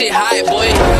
shit high, boy.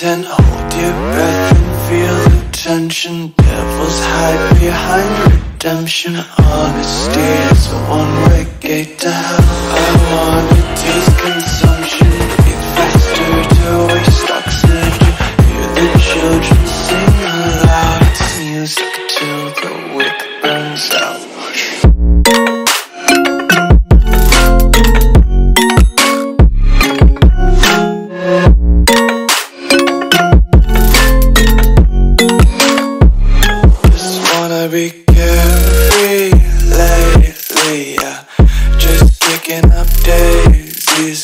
content, hold your breath and feel the tension. Devils hide behind redemption. Honesty is a one-way gate to hell. I wanna taste consumption, breathe faster to waste oxygen. Hear the children sing aloud. It's music till